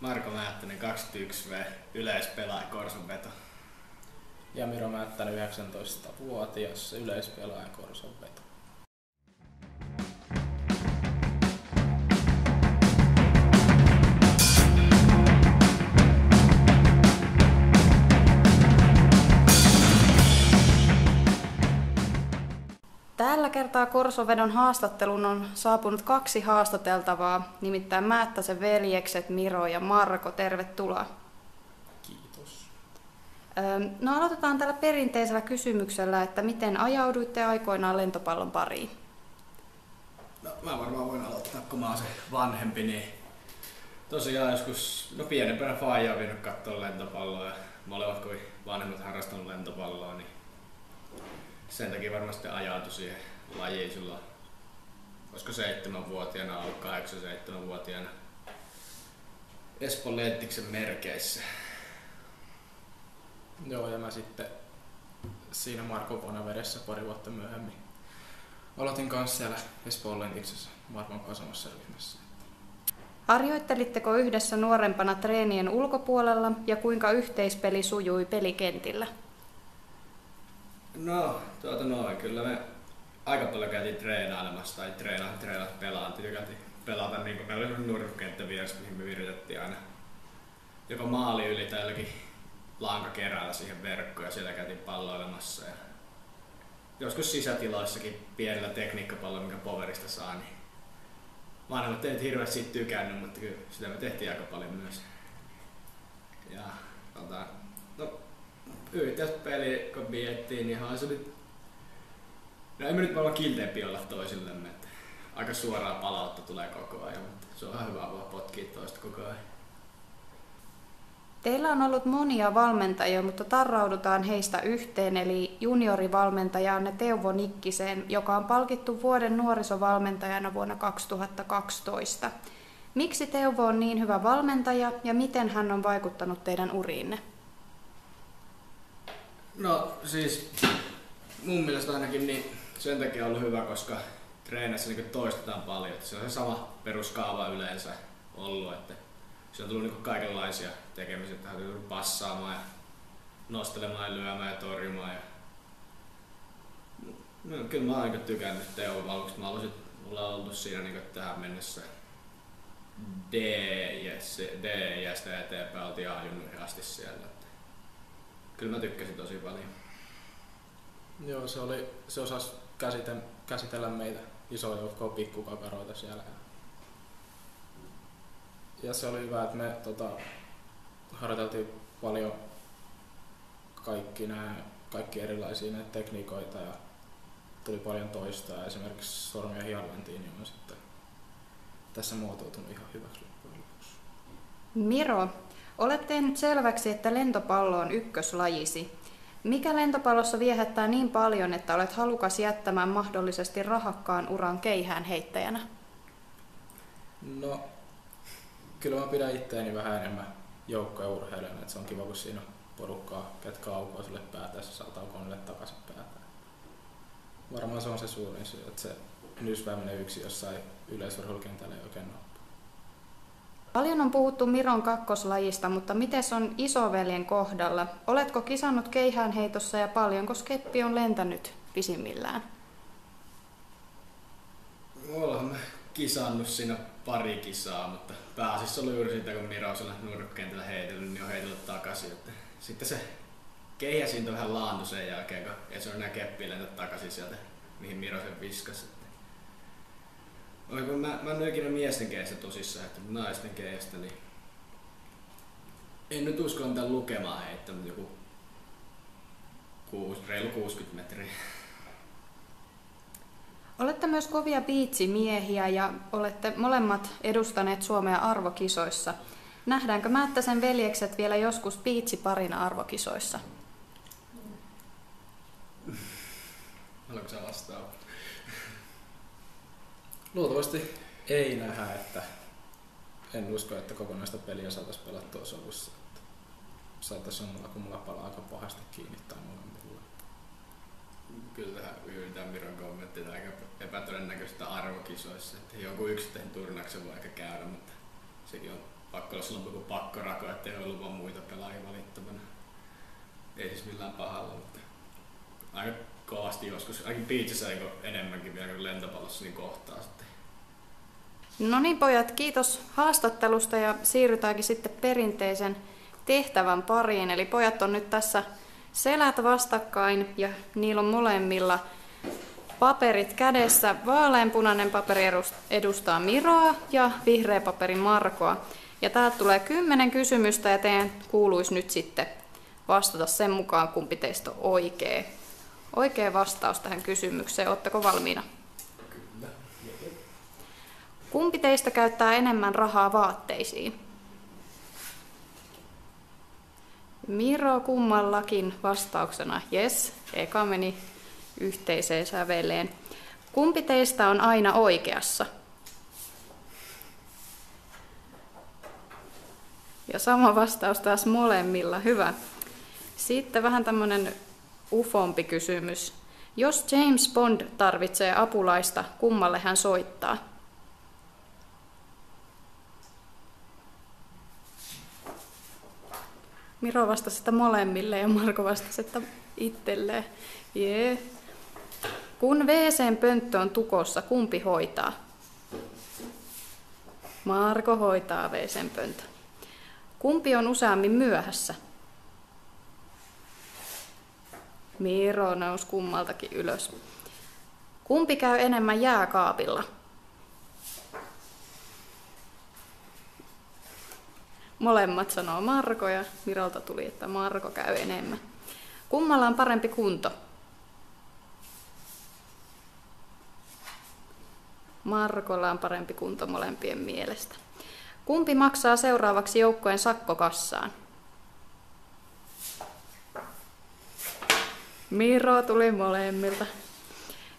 Marko Määttänen 21V, yleispelaaja Korson veto. Ja Miro Määttänen 19-vuotias, yleispelaaja Korson kertaa Korsovedon haastattelun on saapunut kaksi haastateltavaa, nimittäin Määttäsen veljekset Miro ja Marko. Tervetuloa. Kiitos. No aloitetaan tällä perinteisellä kysymyksellä, että miten ajauduitte aikoinaan lentopallon pariin? No, mä varmaan voin aloittaa, kun mä oon se vanhempi, niin tosiaan joskus, no pienempänä faija on vienyt katsoa lentopalloa ja molemmat kuin vanhemmat harrastanut lentopalloa, niin sen takia varmasti ajautui siihen lajiin silloin, olisiko seitsemänvuotiaana ollut, kahdeksan seitsemänvuotiaana Espoon Lenttiksen merkeissä. Joo, ja mä sitten siinä Marko Bonavedessa pari vuotta myöhemmin aloitin kanssa siellä Espoon Lentiksessä Markon kasamassa ryhmässä. Harjoittelitteko yhdessä nuorempana treenien ulkopuolella ja kuinka yhteispeli sujui pelikentillä? No, tuota noin, kyllä me aika paljon käytiin treenailemassa tai treenaa, treenata pelaa. Tykätiin pelata, niin kuin meillä oli nurkkenttä vieressä, mihin me viritettiin aina joko maali yli tai jollakin lanka keräällä siihen verkkoon ja siellä käytiin palloilemassa. Ja joskus sisätiloissakin pienellä tekniikkapallolla, mikä poverista saa, niin vanhemmat ei nyt hirveästi siitä tykännyt, mutta kyllä sitä me tehtiin aika paljon myös. Ja tota, no, yhteispeli, kun miettii, niin ihan se nyt... No emme nyt olla kilteempi olla toisillemme, että aika suoraa palautta tulee koko ajan, mutta se on ihan hyvä voi potkia toista koko ajan. Teillä on ollut monia valmentajia, mutta tarraudutaan heistä yhteen, eli juniorivalmentajaanne Teuvo Nikkiseen, joka on palkittu vuoden nuorisovalmentajana vuonna 2012. Miksi Teuvo on niin hyvä valmentaja ja miten hän on vaikuttanut teidän uriinne? No siis mun mielestä ainakin niin sen takia on ollut hyvä, koska treeneissä niin toistetaan paljon. Se on se sama peruskaava yleensä ollut, että se on tullut niin kaikenlaisia tekemisiä, että on tullut passaamaan ja nostelemaan ja lyömään ja torjumaan. Ja... No, kyllä mä oon aika tykännyt Teo Valkosta. Mä haluaisin, mulla on ollut siinä niin tähän mennessä D ja, D ja sitä eteenpäin oltiin A-junnuihin asti siellä. Että kyllä mä tykkäsin tosi paljon. Joo, se, oli, se osasi käsite, käsitellä meitä isoa joukkoa pikkukakaroita siellä. Ja se oli hyvä, että me tota, harjoiteltiin paljon kaikki, nämä, kaikki erilaisia näitä tekniikoita ja tuli paljon toista. Esimerkiksi sormia hialantiin niin on sitten tässä muotoutunut ihan hyväksi loppujen lopuksi. Miro, olet tehnyt selväksi, että lentopallo on ykköslajisi. Mikä lentopallossa viehättää niin paljon, että olet halukas jättämään mahdollisesti rahakkaan uran keihään heittäjänä? No, kyllä mä pidän itteeni vähän enemmän joukkoja urheilijana, että se on kiva, kun siinä on porukkaa, ketkä aukoo sille päätä ja saa takaisin päätä. Varmaan se on se suurin syy, että se nysvääminen yksi jossain yleisurheilukentällä ei oikein ole. Paljon on puhuttu Miron kakkoslajista, mutta miten on isoveljen kohdalla? Oletko kisannut keihäänheitossa ja paljonko skeppi on lentänyt pisimmillään? Ollaan me kisannut siinä pari kisaa, mutta pääasiassa oli juuri sitä, kun Miro on siellä nurkkentällä heitellyt, niin on heitellyt takaisin. Että sitten se keihäsinto vähän laantui sen jälkeen, kun ei se ole enää keppiä lentää takaisin sieltä, mihin Miro sen viskasi. Oliko, mä, mä en ole ikinä miesten keistä tosissaan, että naisten keistä, niin en nyt usko mitään lukemaan heittää, mutta joku kuus, reilu 60 metriä. Olette myös kovia biitsimiehiä ja olette molemmat edustaneet Suomea arvokisoissa. Nähdäänkö Määttäsen veljekset vielä joskus biitsiparina arvokisoissa? Haluatko sä vastaa? Luultavasti ei nähdä, että en usko, että kokonaista peliä saataisiin pelattua sovussa. Saataisiin kun mulla palaa aika pahasti kiinni tai molemmilla. Kyllä yhdään Miron kommentti, aika epätodennäköistä arvokisoissa, että joku yksittäinen turnauksen voi ehkä käydä, mutta sekin on pakko olla silloin joku pakkorako, ettei ollut vaan muita pelaajia valittavana. Ei siis millään pahalla, mutta aika kovasti joskus, ainakin beachissä ei enemmänkin vielä kuin lentopallossa, niin kohtaa sitten. No niin pojat, kiitos haastattelusta ja siirrytäänkin sitten perinteisen tehtävän pariin. Eli pojat on nyt tässä selät vastakkain ja niillä on molemmilla paperit kädessä. Vaaleanpunainen paperi edustaa Miroa ja vihreä paperi Markoa. Ja täältä tulee kymmenen kysymystä ja teidän kuuluisi nyt sitten vastata sen mukaan, kumpi teistä on oikea. Oikea vastaus tähän kysymykseen. Oletteko valmiina? Kyllä. Kumpi teistä käyttää enemmän rahaa vaatteisiin? Miro kummallakin vastauksena yes, eka meni yhteiseen säveleen. Kumpi teistä on aina oikeassa? Ja sama vastaus taas molemmilla, hyvä. Sitten vähän tämmöinen ufompi kysymys. Jos James Bond tarvitsee apulaista, kummalle hän soittaa? Miro vastasi että molemmille ja Marko vastasi että itselleen. Jee. Kun WCn pönttö on tukossa, kumpi hoitaa? Marko hoitaa WCn pönttö. Kumpi on useammin myöhässä? Miro nousi kummaltakin ylös. Kumpi käy enemmän jääkaapilla? Molemmat sanoo Marko ja Mirolta tuli, että Marko käy enemmän. Kummalla on parempi kunto? Markolla on parempi kunto molempien mielestä. Kumpi maksaa seuraavaksi joukkojen sakkokassaan? Miro tuli molemmilta.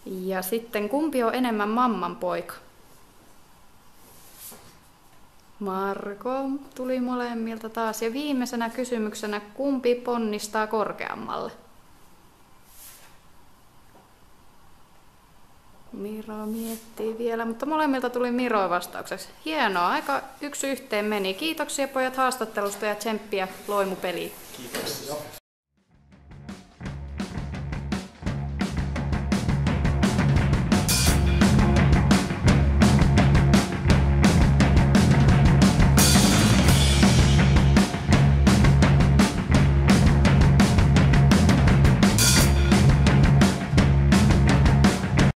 Ja sitten kumpi on enemmän mamman poika? Marko tuli molemmilta taas. Ja viimeisenä kysymyksenä, kumpi ponnistaa korkeammalle? Miro miettii vielä, mutta molemmilta tuli Miro vastaukseksi. Hienoa, aika yksi yhteen meni. Kiitoksia pojat haastattelusta ja tsemppiä loimupeliin. Kiitos.